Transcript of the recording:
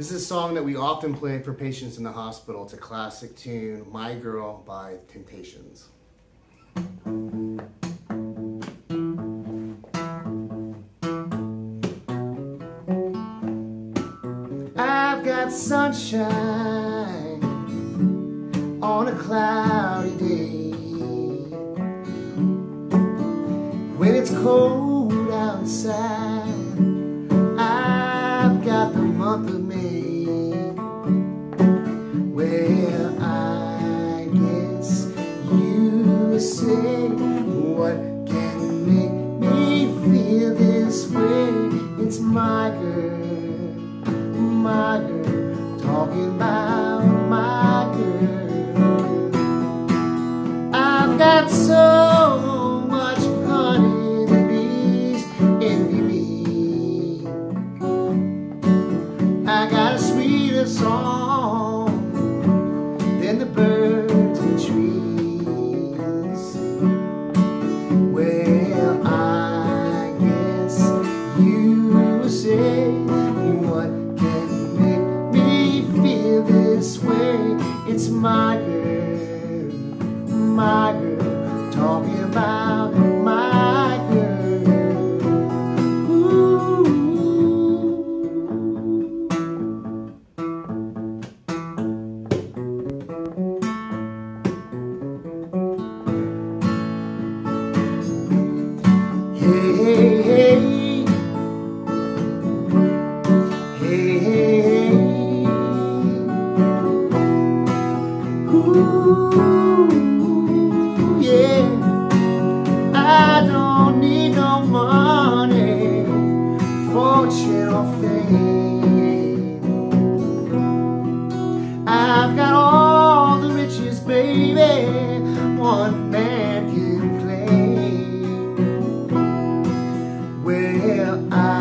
This is a song that we often play for patients in the hospital. It's a classic tune, My Girl by Temptations. I've got sunshine on a cloudy day. When it's cold outside, month. Well, I guess you say what can make me feel this way. It's my girl, it's my girl, my Ooh, yeah. I don't need no money, fortune or fame. I've got all the riches, baby, one man can claim. Well, I